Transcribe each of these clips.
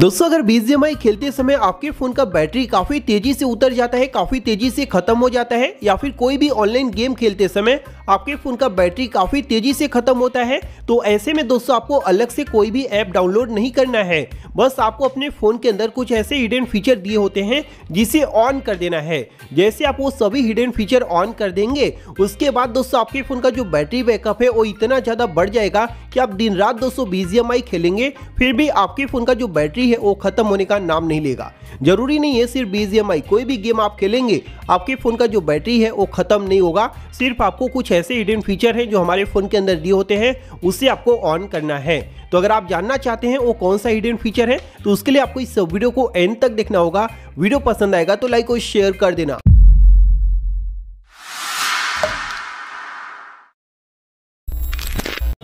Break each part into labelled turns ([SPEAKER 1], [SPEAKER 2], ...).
[SPEAKER 1] दोस्तों, अगर बीजीएमआई खेलते समय आपके फ़ोन का बैटरी काफ़ी तेज़ी से उतर जाता है, काफ़ी तेज़ी से खत्म हो जाता है, या फिर कोई भी ऑनलाइन गेम खेलते समय आपके फ़ोन का बैटरी काफ़ी तेज़ी से खत्म होता है तो ऐसे में दोस्तों, आपको अलग से कोई भी ऐप डाउनलोड नहीं करना है। बस आपको अपने फ़ोन के अंदर कुछ ऐसे हिडन फीचर दिए होते हैं, जिसे ऑन कर देना है। जैसे आप वो सभी हिडन फीचर ऑन कर देंगे, उसके बाद दोस्तों, आपके फ़ोन का जो बैटरी बैकअप है, वो इतना ज़्यादा बढ़ जाएगा कि आप दिन रात दोस्तों बीजीएमआई खेलेंगे, फिर भी आपके फ़ोन का जो बैटरी है, वो खत्म होने का नाम नहीं लेगा। ज़रूरी नहीं है सिर्फ़ बीजीएमआई कोई भी गेम आप खेलेंगे, आपके फ़ोन का जो बैटरी है, वो खत्म नहीं होगा। सिर्फ़ आपको कुछ ऐसे हिडन फीचर हैं जो हमारे फ़ोन के अंदर दिए होते हैं, उसे आपको ऑन करना है। तो अगर आप जानना चाहते हैं वो कौन सा हिडन फीचर है तो उसके लिए आपको इस वीडियो को एंड तक देखना होगा। वीडियो पसंद आएगा तो लाइक और शेयर कर देना।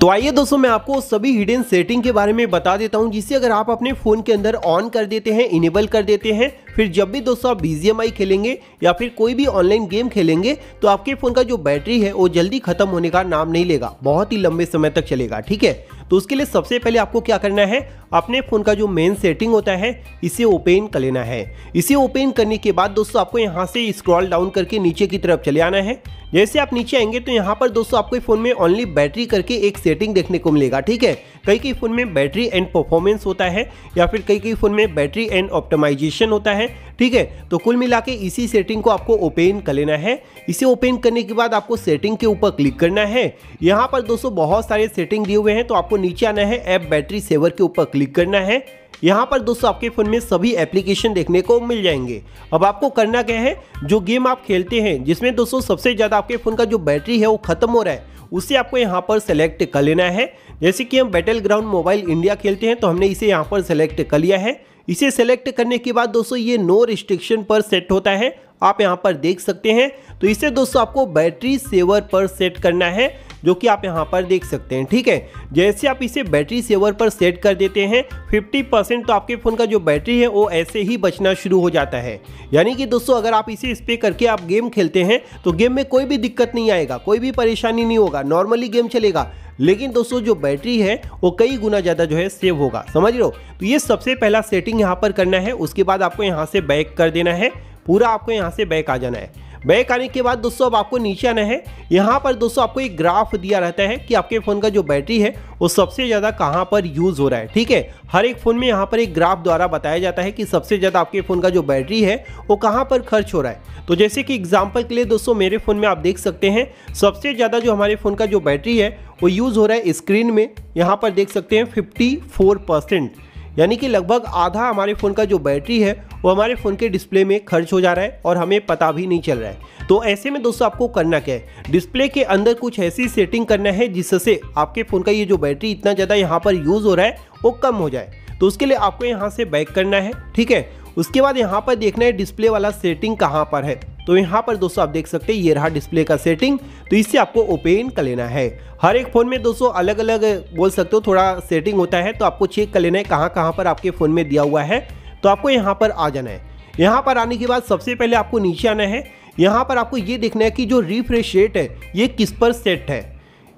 [SPEAKER 1] तो आइए दोस्तों, मैं आपको सभी हिडन सेटिंग के बारे में बता देता हूँ, जिसे अगर आप अपने फ़ोन के अंदर ऑन कर देते हैं इनेबल कर देते हैं, फिर जब भी दोस्तों आप बीजीएमआई खेलेंगे या फिर कोई भी ऑनलाइन गेम खेलेंगे तो आपके फ़ोन का जो बैटरी है, वो जल्दी खत्म होने का नाम नहीं लेगा। बहुत ही लंबे समय तक चलेगा, ठीक है? तो उसके लिए सबसे पहले आपको क्या करना है, अपने फ़ोन का जो मेन सेटिंग होता है, इसे ओपन कर लेना है। इसे ओपन करने के बाद दोस्तों, आपको यहाँ से स्क्रॉल डाउन करके नीचे की तरफ़ चले आना है। जैसे आप नीचे आएँगे तो यहाँ पर दोस्तों आपको फ़ोन में ओनली बैटरी करके एक सेटिंग देखने को मिलेगा, ठीक है? कई कई फ़ोन में बैटरी एंड परफॉर्मेंस होता है, या फिर कई कई फ़ोन में बैटरी एंड ऑप्टिमाइजेशन होता है, ठीक है? तो कुल मिला के इसी सेटिंग को आपको ओपन कर लेना है। इसे ओपन करने के बाद आपको सेटिंग के ऊपर क्लिक करना है। यहाँ पर दोस्तों बहुत सारे सेटिंग दिए हुए हैं तो आपको नीचे आना है ऐप बैटरी सेवर के ऊपर क्लिक करना है। यहाँ पर दोस्तों आपके फ़ोन में सभी एप्लीकेशन देखने को मिल जाएँगे। अब आपको करना क्या है, जो गेम आप खेलते हैं, जिसमें दोस्तों सबसे ज़्यादा आपके फ़ोन का जो बैटरी है, वो ख़त्म हो रहा है, उसे आपको यहाँ पर सेलेक्ट कर लेना है। जैसे कि हम बैटल ग्राउंड मोबाइल इंडिया खेलते हैं तो हमने इसे यहाँ पर सेलेक्ट कर लिया है। इसे सेलेक्ट करने के बाद दोस्तों ये नो रिस्ट्रिक्शन पर सेट होता है। आप यहाँ पर देख सकते हैं। तो इसे दोस्तों आपको बैटरी सेवर पर सेट करना है। जो कि आप यहाँ पर देख सकते हैं, ठीक है? जैसे आप इसे बैटरी सेवर पर सेट कर देते हैं 50 परसेंट तो आपके फ़ोन का जो बैटरी है, वो ऐसे ही बचना शुरू हो जाता है। यानी कि दोस्तों, अगर आप इसे इस करके आप गेम खेलते हैं तो गेम में कोई भी दिक्कत नहीं आएगा, कोई भी परेशानी नहीं होगा, नॉर्मली गेम चलेगा। लेकिन दोस्तों, जो बैटरी है, वो कई गुना ज़्यादा जो है, सेव होगा, समझ लो तो ये सबसे पहला सेटिंग यहाँ पर करना है, उसके बाद आपको यहाँ से बैक कर देना है, पूरा आपको यहाँ से बैक आ जाना है। बैक आने के बाद दोस्तों अब आपको नीचे आना है। यहाँ पर दोस्तों आपको एक ग्राफ दिया रहता है कि आपके फ़ोन का जो बैटरी है, वो सबसे ज़्यादा कहाँ पर यूज़ हो रहा है, ठीक है? हर एक फ़ोन में यहाँ पर एक ग्राफ द्वारा बताया जाता है कि सबसे ज़्यादा आपके फ़ोन का जो बैटरी है, वो कहाँ पर खर्च हो रहा है। तो जैसे कि एग्ज़ाम्पल के लिए दोस्तों मेरे फ़ोन में आप देख सकते हैं, सबसे ज़्यादा जो हमारे फ़ोन का जो बैटरी है, वो यूज़ हो रहा है स्क्रीन में। यहाँ पर देख सकते हैं फिफ्टी परसेंट यानी कि लगभग आधा हमारे फ़ोन का जो बैटरी है, वो हमारे फ़ोन के डिस्प्ले में खर्च हो जा रहा है और हमें पता भी नहीं चल रहा है। तो ऐसे में दोस्तों आपको करना क्या है? डिस्प्ले के अंदर कुछ ऐसी सेटिंग करना है जिससे आपके फ़ोन का ये जो बैटरी इतना ज़्यादा यहाँ पर यूज़ हो रहा है, वो कम हो जाए। तो उसके लिए आपको यहाँ से बैक करना है, ठीक है? उसके बाद यहाँ पर देखना है डिस्प्ले वाला सेटिंग कहाँ पर है। तो यहाँ पर दोस्तों आप देख सकते हैं, ये रहा डिस्प्ले का सेटिंग तो इससे आपको ओपन कर लेना है। हर एक फ़ोन में दोस्तों अलग अलग बोल सकते हो, थोड़ा सेटिंग होता है तो आपको चेक कर लेना है कहाँ कहाँ पर आपके फ़ोन में दिया हुआ है। तो आपको यहाँ पर आ जाना है। यहाँ पर आने के बाद सबसे पहले आपको नीचे आना है। यहाँ पर आपको ये देखना है कि जो रिफ्रेश रेट है, ये किस पर सेट है।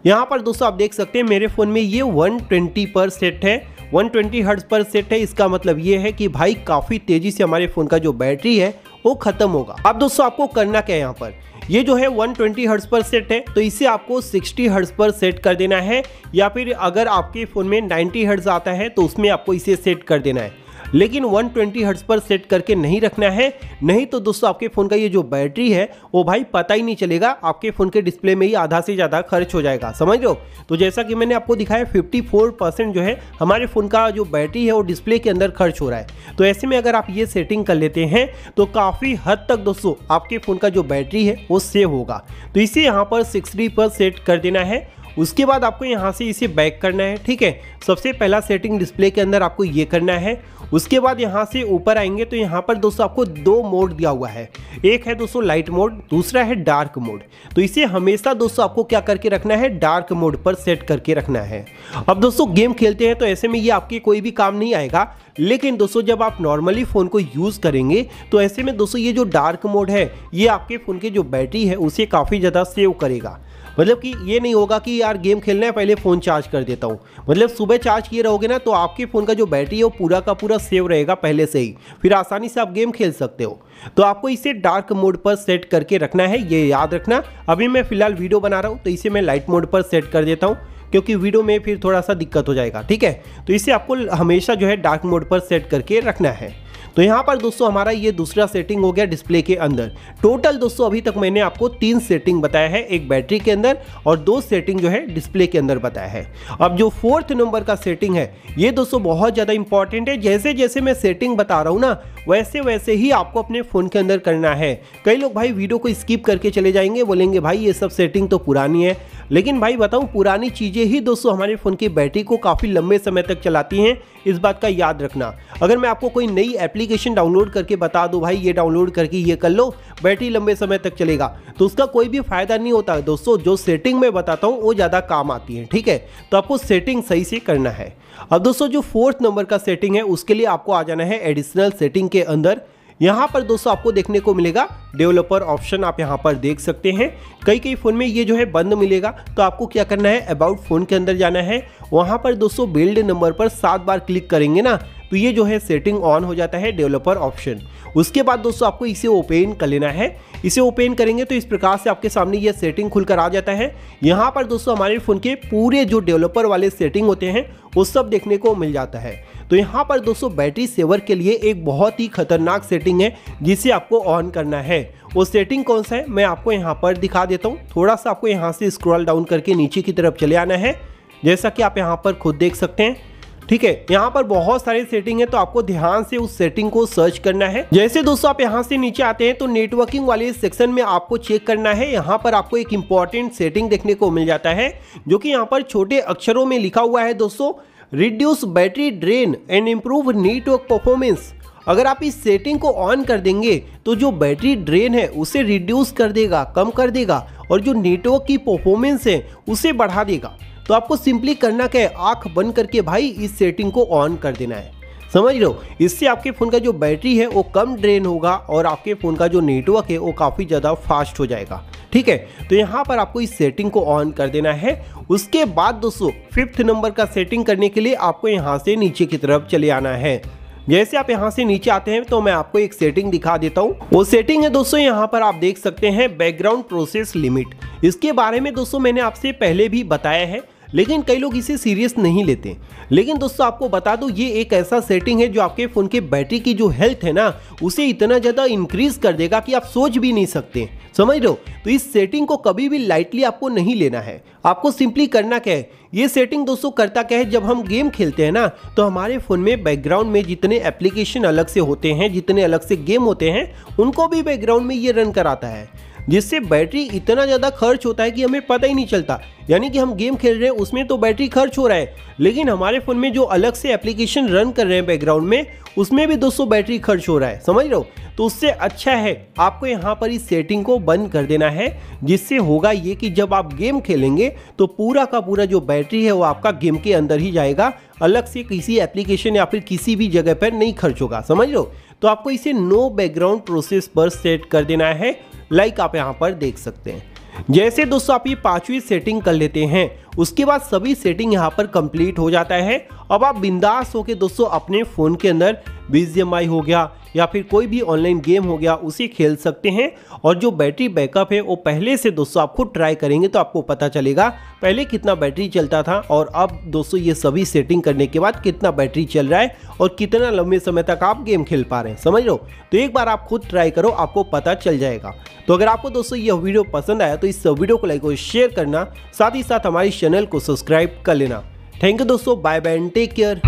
[SPEAKER 1] यहाँ पर दोस्तों आप देख सकते हैं, मेरे फ़ोन में ये 120 पर सेट है। 120 हर्ट्ज पर सेट है, इसका मतलब ये है कि भाई काफ़ी तेज़ी से हमारे फ़ोन का जो बैटरी है वो ख़त्म होगा। अब दोस्तों आपको करना क्या है यहाँ पर? ये जो है 120 ट्वेंटी हर्ट्स पर सेट है तो इसे आपको 60 हर्ट्स पर सेट कर देना है, या फिर अगर आपके फ़ोन में 90 हर्ट्स आता है तो उसमें आपको इसे सेट कर देना है। लेकिन 120 हर्ट्ज पर सेट करके नहीं रखना है। नहीं तो दोस्तों, आपके फ़ोन का ये जो बैटरी है, वो भाई पता ही नहीं चलेगा। आपके फ़ोन के डिस्प्ले में ही आधा से ज़्यादा खर्च हो जाएगा। समझ लो तो जैसा कि मैंने आपको दिखाया 54 परसेंट जो है, हमारे फ़ोन का जो बैटरी है, वो डिस्प्ले के अंदर खर्च हो रहा है। तो ऐसे में अगर आप ये सेटिंग कर लेते हैं तो काफ़ी हद तक दोस्तों, आपके फ़ोन का जो बैटरी है, वो सेव होगा। तो इसे यहाँ पर सिक्सटी पर सेट कर देना है। उसके बाद आपको यहाँ से इसे बैक करना है, ठीक है? सबसे पहला सेटिंग डिस्प्ले के अंदर आपको ये करना है। उसके बाद यहाँ से ऊपर आएँगे तो यहाँ पर दोस्तों आपको दो मोड दिया हुआ है। एक है दोस्तों लाइट मोड दूसरा है डार्क मोड तो इसे हमेशा दोस्तों आपको क्या करके रखना है? डार्क मोड पर सेट करके रखना है। अब दोस्तों गेम खेलते हैं तो ऐसे में ये आपके कोई भी काम नहीं आएगा। लेकिन दोस्तों जब आप नॉर्मली फ़ोन को यूज़ करेंगे तो ऐसे में दोस्तों ये जो डार्क मोड है, ये आपके फ़ोन की जो बैटरी है, उसे काफ़ी ज़्यादा सेव करेगा। मतलब कि ये नहीं होगा कि यार गेम खेलना है, पहले फ़ोन चार्ज कर देता हूँ। मतलब सुबह चार्ज किए रहोगे ना तो आपके फ़ोन का जो बैटरी है वो पूरा का पूरा सेव रहेगा पहले से ही। फिर आसानी से आप गेम खेल सकते हो। तो आपको इसे डार्क मोड पर सेट करके रखना है, ये याद रखना। अभी मैं फ़िलहाल वीडियो बना रहा हूँ तो इसे मैं लाइट मोड पर सेट कर देता हूँ, क्योंकि वीडियो में फिर थोड़ा सा दिक्कत हो जाएगा, ठीक है? तो इसे आपको हमेशा जो है डार्क मोड पर सेट करके रखना है। तो यहाँ पर दोस्तों हमारा ये दूसरा सेटिंग हो गया डिस्प्ले के अंदर। टोटल दोस्तों अभी तक मैंने आपको तीन सेटिंग बताया है, एक बैटरी के अंदर और दो सेटिंग जो है डिस्प्ले के अंदर बताया है। अब जो फोर्थ नंबर का सेटिंग है, ये दोस्तों बहुत ज़्यादा इंपॉर्टेंट है। जैसे जैसे मैं सेटिंग बता रहा हूँ ना वैसे वैसे ही आपको अपने फ़ोन के अंदर करना है। कई लोग भाई वीडियो को स्किप करके चले जाएँगे, बोलेंगे, भाई ये सब सेटिंग तो पुरानी है। लेकिन भाई बताऊँ, पुरानी चीज़ें ही दोस्तों हमारे फ़ोन की बैटरी को काफ़ी लंबे समय तक चलाती हैं। इस बात का याद रखना। अगर मैं आपको कोई नई एप्लीकेशन डाउनलोड करके बता दो भाई, ये डाउनलोड करके ये कर लो, बैटरी लंबे समय तक चलेगा। तो उसका कोई भी फ़ायदा नहीं होता। दोस्तों, जो सेटिंग मैं बताता हूँ, वो ज़्यादा काम आती है, ठीक है? तो आपको सेटिंग सही से करना है। अब दोस्तों, जो फोर्थ नंबर का सेटिंग है, उसके लिए आपको आ जाना है एडिशनल सेटिंग के अंदर। यहाँ पर दोस्तों, आपको देखने को मिलेगा डेवलपर ऑप्शन आप यहाँ पर देख सकते हैं। कई कई फ़ोन में ये जो है बंद मिलेगा। तो आपको क्या करना है अबाउट फ़ोन के अंदर जाना है। वहाँ पर दोस्तों बिल्ड नंबर पर सात बार क्लिक करेंगे ना तो ये जो है सेटिंग ऑन हो जाता है डेवलपर ऑप्शन उसके बाद दोस्तों आपको इसे ओपन कर लेना है। इसे ओपन करेंगे तो इस प्रकार से आपके सामने ये सेटिंग खुलकर आ जाता है। यहाँ पर दोस्तों हमारे फ़ोन के पूरे जो डेवलपर वाले सेटिंग होते हैं, वो सब देखने को मिल जाता है। तो यहाँ पर दोस्तों बैटरी सेवर के लिए एक बहुत ही खतरनाक सेटिंग है, जिसे आपको ऑन करना है। वो सेटिंग कौन सा है? मैं आपको यहाँ पर दिखा देता हूँ। थोड़ा सा आपको यहाँ से स्क्रॉल डाउन करके नीचे की तरफ़ चले आना है। जैसा कि आप यहाँ पर खुद देख सकते हैं। ठीक है, यहाँ पर बहुत सारे सेटिंग है तो आपको ध्यान से उस सेटिंग को सर्च करना है। जैसे दोस्तों, आप यहाँ से नीचे आते हैं तो नेटवर्किंग वाले सेक्शन में आपको चेक करना है। यहाँ पर आपको एक इंपॉर्टेंट सेटिंग देखने को मिल जाता है, जो कि यहाँ पर छोटे अक्षरों में लिखा हुआ है दोस्तों। Reduce battery drain and improve network performance अगर आप इस सेटिंग को ऑन कर देंगे तो जो बैटरी ड्रेन है, उसे रिड्यूस कर देगा, कम कर देगा, और जो नेटवर्क की परफॉर्मेंस है, उसे बढ़ा देगा। तो आपको सिंपली करना क्या है? आँख बंद करके भाई इस सेटिंग को ऑन कर देना है। समझ लो इससे आपके फ़ोन का जो बैटरी है, वो कम ड्रेन होगा और आपके फ़ोन का जो नेटवर्क है, वो काफ़ी ज़्यादा फास्ट हो जाएगा। ठीक है? तो यहाँ पर आपको इस सेटिंग को ऑन कर देना है। उसके बाद दोस्तों फिफ्थ नंबर का सेटिंग करने के लिए आपको यहाँ से नीचे की तरफ़ चले आना है। जैसे आप यहाँ से नीचे आते हैं तो मैं आपको एक सेटिंग दिखा देता हूँ। वो सेटिंग है दोस्तों, यहाँ पर आप देख सकते हैं बैकग्राउंड प्रोसेस लिमिट इसके बारे में दोस्तों, मैंने आपसे पहले भी बताया है। लेकिन कई लोग इसे सीरियस नहीं लेते। लेकिन दोस्तों, आपको बता दो, ये एक ऐसा सेटिंग है जो आपके फ़ोन के बैटरी की जो हेल्थ है ना, उसे इतना ज़्यादा इंक्रीज कर देगा कि आप सोच भी नहीं सकते। समझ हो? तो इस सेटिंग को कभी भी लाइटली आपको नहीं लेना है। आपको सिंपली करना क्या है? ये सेटिंग दोस्तों करता क्या है? जब हम गेम खेलते हैं ना तो हमारे फ़ोन में बैकग्राउंड में जितने एप्लीकेशन अलग से होते हैं, जितने अलग से गेम होते हैं, उनको भी बैकग्राउंड में ये रन कराता है। जिससे बैटरी इतना ज़्यादा खर्च होता है कि हमें पता ही नहीं चलता। यानी कि हम गेम खेल रहे हैं, उसमें तो बैटरी खर्च हो रहा है। लेकिन हमारे फ़ोन में जो अलग से एप्लीकेशन रन कर रहे हैं बैकग्राउंड में, उसमें भी दोस्तों बैटरी खर्च हो रहा है। समझ रहे हो? तो उससे अच्छा है, आपको यहाँ पर इस सेटिंग को बंद कर देना है, जिससे होगा ये कि जब आप गेम खेलेंगे तो पूरा का पूरा जो बैटरी है वो आपका गेम के अंदर ही जाएगा। अलग से किसी एप्लीकेशन या फिर किसी भी जगह पर नहीं खर्च होगा। समझ लो तो आपको इसे नो बैकग्राउंड प्रोसेस पर सेट कर देना है। लाइक आप यहाँ पर देख सकते हैं। जैसे दोस्तों आप ये पांचवी सेटिंग कर लेते हैं, उसके बाद सभी सेटिंग यहाँ पर कंप्लीट हो जाता है। अब आप बिंदास होकर दोस्तों अपने फ़ोन के अंदर बीजीएमआई हो गया या फिर कोई भी ऑनलाइन गेम हो गया, उसे खेल सकते हैं। और जो बैटरी बैकअप है, वो पहले से दोस्तों आप खुद ट्राई करेंगे तो आपको पता चलेगा पहले कितना बैटरी चलता था और अब दोस्तों ये सभी सेटिंग करने के बाद कितना बैटरी चल रहा है और कितना लंबे समय तक आप गेम खेल पा रहे हैं। समझ लो तो एक बार आप खुद ट्राई करो, आपको पता चल जाएगा। तो अगर आपको दोस्तों यह वीडियो पसंद आया तो इस वीडियो को लाइक और शेयर करना। साथ ही साथ हमारे चैनल को सब्सक्राइब कर लेना। थैंक यू दोस्तों बाय बाय टेक केयर